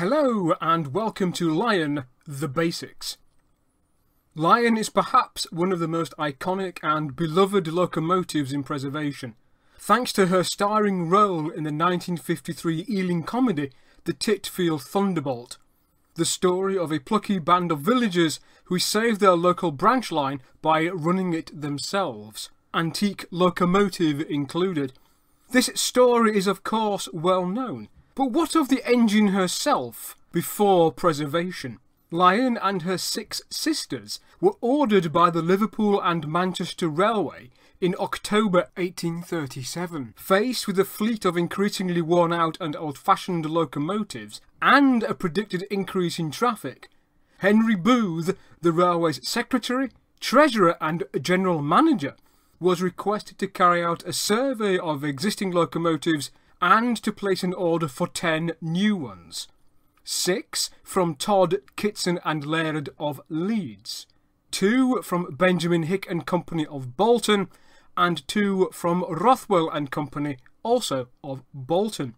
Hello and welcome to Lion The Basics. Lion is perhaps one of the most iconic and beloved locomotives in preservation, thanks to her starring role in the 1953 Ealing comedy The Titfield Thunderbolt, the story of a plucky band of villagers who save their local branch line by running it themselves, antique locomotive included. This story is of course well known, but what of the engine herself before preservation? Lion and her six sisters were ordered by the Liverpool and Manchester Railway in October 1837. Faced with a fleet of increasingly worn out and old fashioned locomotives and a predicted increase in traffic, Henry Booth, the railway's secretary, treasurer, and general manager, was requested to carry out a survey of existing locomotives and to place an order for 10 new ones. Six from Todd, Kitson and Laird of Leeds, two from Benjamin Hick and Company of Bolton, and two from Rothwell and Company, also of Bolton.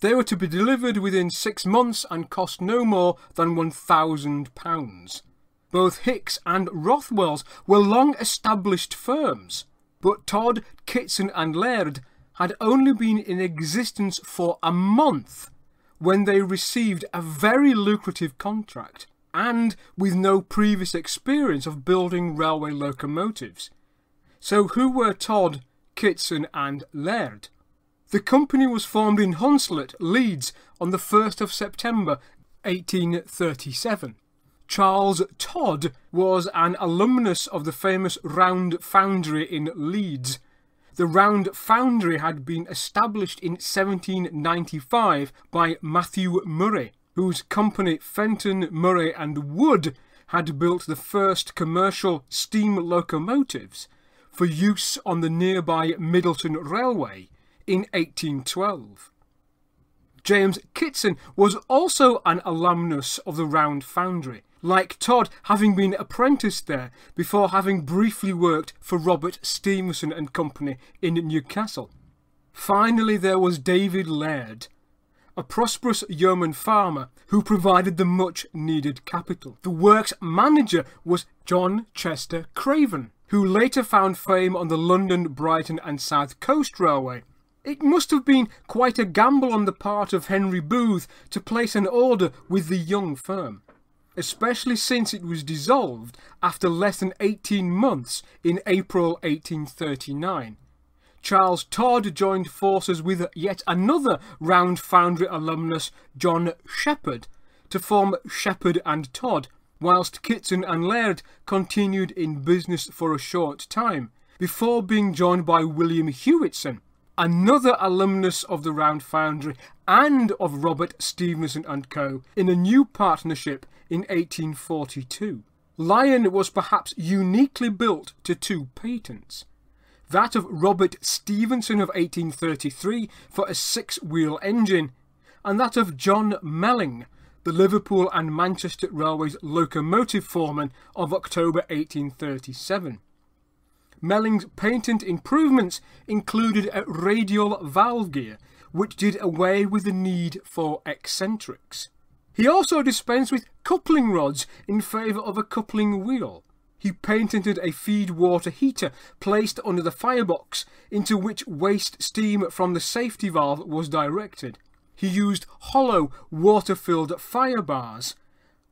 They were to be delivered within six months and cost no more than £1,000. Both Hicks and Rothwells were long established firms, but Todd, Kitson and Laird had only been in existence for a month when they received a very lucrative contract and with no previous experience of building railway locomotives. So who were Todd, Kitson and Laird? The company was formed in Hunslet, Leeds on the 1st of September 1837. Charles Todd was an alumnus of the famous Round Foundry in Leeds the Round Foundry had been established in 1795 by Matthew Murray, whose company Fenton, Murray and Wood had built the first commercial steam locomotives for use on the nearby Middleton Railway in 1812. James Kitson was also an alumnus of the Round Foundry like Todd having been apprenticed there before having briefly worked for Robert Stephenson and Company in Newcastle. Finally, there was David Laird, a prosperous yeoman farmer who provided the much needed capital. The works manager was John Chester Craven, who later found fame on the London, Brighton and South Coast Railway. It must have been quite a gamble on the part of Henry Booth to place an order with the young firm especially since it was dissolved after less than 18 months in April 1839. Charles Todd joined forces with yet another Round Foundry alumnus, John Shepherd, to form Shepherd and Todd, whilst Kitson and Laird continued in business for a short time, before being joined by William Hewitson, another alumnus of the Round Foundry and of Robert Stephenson and Co., in a new partnership in 1842. Lion was perhaps uniquely built to two patents. That of Robert Stephenson of 1833 for a six-wheel engine, and that of John Melling, the Liverpool and Manchester Railway's locomotive foreman of October 1837. Melling's patent improvements included a radial valve gear, which did away with the need for eccentrics. He also dispensed with coupling rods in favour of a coupling wheel. He patented a feed water heater placed under the firebox into which waste steam from the safety valve was directed. He used hollow water-filled fire bars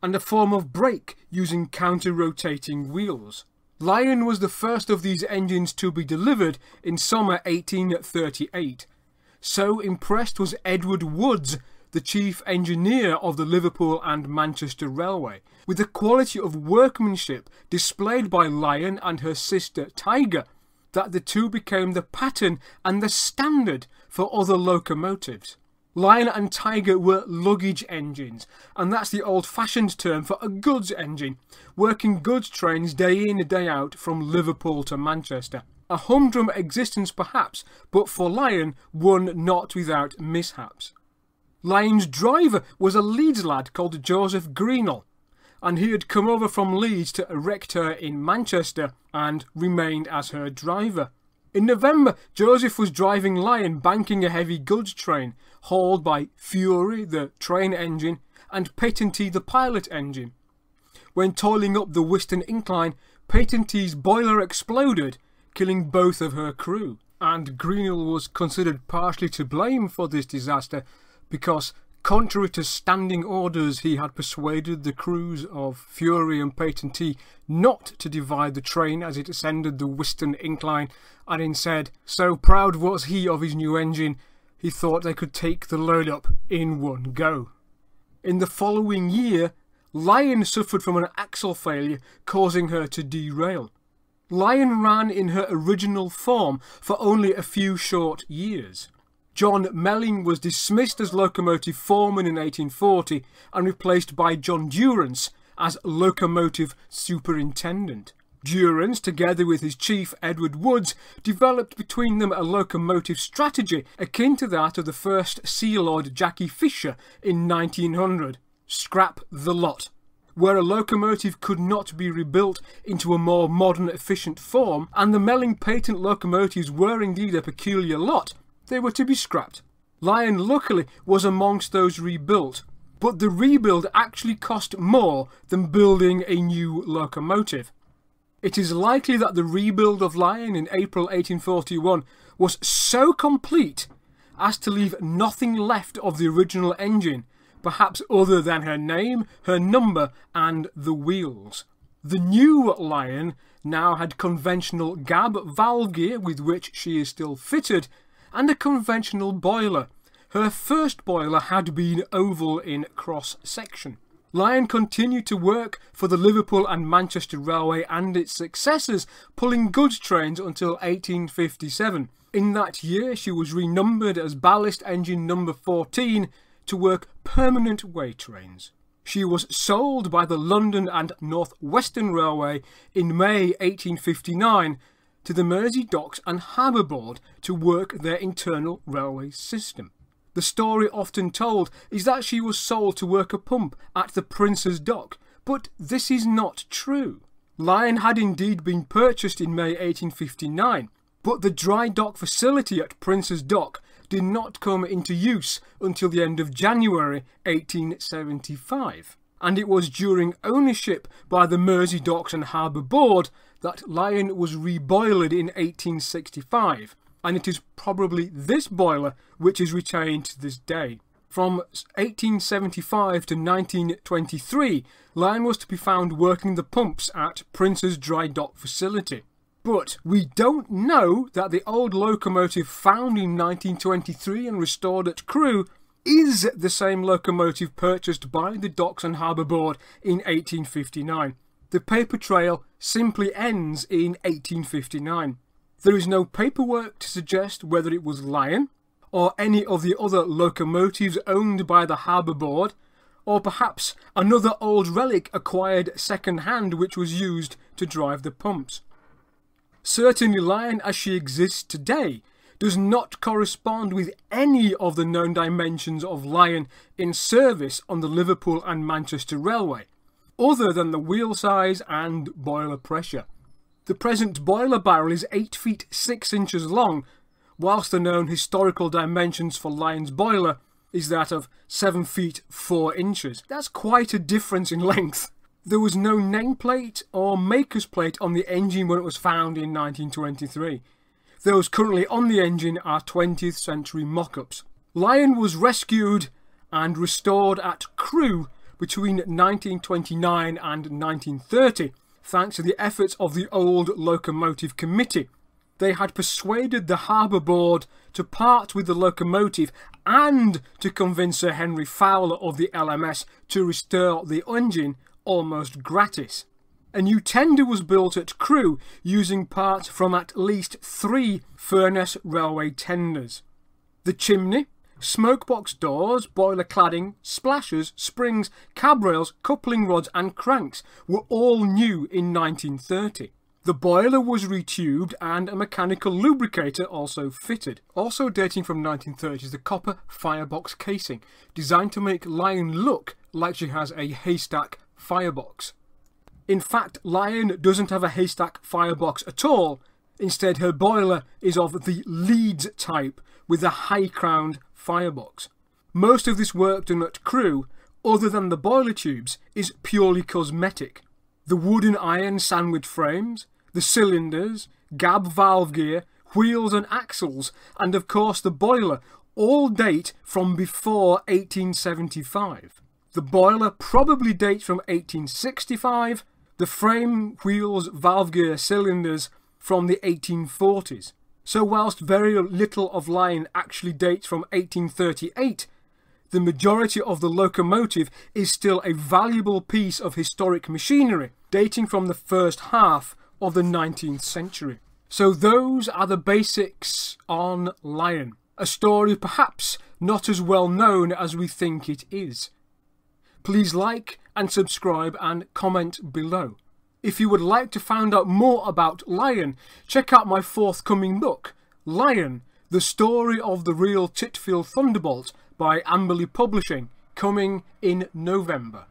and a form of brake using counter-rotating wheels. Lion was the first of these engines to be delivered in summer 1838. So impressed was Edward Woods the chief engineer of the Liverpool and Manchester Railway, with the quality of workmanship displayed by Lion and her sister Tiger, that the two became the pattern and the standard for other locomotives. Lion and Tiger were luggage engines, and that's the old-fashioned term for a goods engine, working goods trains day in and day out from Liverpool to Manchester. A humdrum existence perhaps, but for Lion, one not without mishaps. Lion's driver was a Leeds lad called Joseph Greenall, and he had come over from Leeds to erect her in Manchester and remained as her driver. In November, Joseph was driving Lion banking a heavy goods train hauled by Fury, the train engine, and Patentee, the pilot engine. When toiling up the Whiston incline, Patentee's boiler exploded, killing both of her crew. And Greenall was considered partially to blame for this disaster because, contrary to standing orders, he had persuaded the crews of Fury and Patentee not to divide the train as it ascended the Whiston incline, and instead, so proud was he of his new engine, he thought they could take the load up in one go. In the following year, Lion suffered from an axle failure, causing her to derail. Lion ran in her original form for only a few short years. John Melling was dismissed as locomotive foreman in 1840 and replaced by John Dewrance as locomotive superintendent. Dewrance, together with his chief Edward Woods, developed between them a locomotive strategy akin to that of the first Sea Lord Jackie Fisher in 1900 scrap the lot. Where a locomotive could not be rebuilt into a more modern efficient form, and the Melling patent locomotives were indeed a peculiar lot, they were to be scrapped. Lion luckily was amongst those rebuilt, but the rebuild actually cost more than building a new locomotive. It is likely that the rebuild of Lion in April 1841 was so complete as to leave nothing left of the original engine perhaps other than her name, her number, and the wheels. The new Lion now had conventional gab valve gear with which she is still fitted, and a conventional boiler. Her first boiler had been oval in cross section. Lion continued to work for the Liverpool and Manchester Railway and its successors, pulling goods trains until 1857. In that year, she was renumbered as ballast engine number 14 to work permanent way trains. She was sold by the London and North Western Railway in May 1859 to the Mersey Docks and Harbour Board to work their internal railway system. The story often told is that she was sold to work a pump at the Prince's Dock, but this is not true. Lion had indeed been purchased in May 1859, but the dry dock facility at Prince's Dock did not come into use until the end of January 1875, and it was during ownership by the Mersey Docks and Harbour Board that Lion was reboilered in 1865, and it is probably this boiler which is retained to this day. From 1875 to 1923, Lion was to be found working the pumps at Prince's Dry Dock facility. But we don't know that the old locomotive found in 1923 and restored at Crewe is the same locomotive purchased by the Docks and Harbour Board in 1859. The paper trail simply ends in 1859. There is no paperwork to suggest whether it was Lion or any of the other locomotives owned by the Harbour Board, or perhaps another old relic acquired second hand which was used to drive the pumps. Certainly Lion as she exists today does not correspond with any of the known dimensions of Lion in service on the Liverpool and Manchester Railway, other than the wheel size and boiler pressure. The present boiler barrel is 8 feet 6 inches long, whilst the known historical dimensions for Lion's boiler is that of 7 feet 4 inches. That's quite a difference in length. There was no nameplate or maker's plate on the engine when it was found in 1923. Those currently on the engine are 20th century mock-ups. Lion was rescued and restored at Crewe between 1929 and 1930 thanks to the efforts of the old locomotive committee. They had persuaded the harbour board to part with the locomotive and to convince Sir Henry Fowler of the LMS to restore the engine almost gratis. A new tender was built at Crewe using parts from at least three Furness Railway tenders. The chimney, smokebox doors, boiler cladding, splashers, springs, cab rails, coupling rods and cranks were all new in 1930. The boiler was retubed and a mechanical lubricator also fitted. Also dating from 1930 is the copper firebox casing, designed to make Lion look like she has a haystack firebox. In fact, Lion doesn't have a haystack firebox at all. Instead, her boiler is of the Leeds type with a high-crowned firebox. Most of this work done at Crewe, other than the boiler tubes, is purely cosmetic. The wood and iron sandwich frames, the cylinders, gab valve gear, wheels and axles, and of course the boiler all date from before 1875. The boiler probably dates from 1865, the frame, wheels, valve gear, cylinders from the 1840s. So whilst very little of Lion actually dates from 1838, the majority of the locomotive is still a valuable piece of historic machinery dating from the first half of the 19th century. So those are the basics on Lion, a story perhaps not as well known as we think it is. Please like and subscribe and comment below. If you would like to find out more about Lion, check out my forthcoming book, Lion, The Story of the Real Titfield Thunderbolt by Amberley Publishing, coming in November.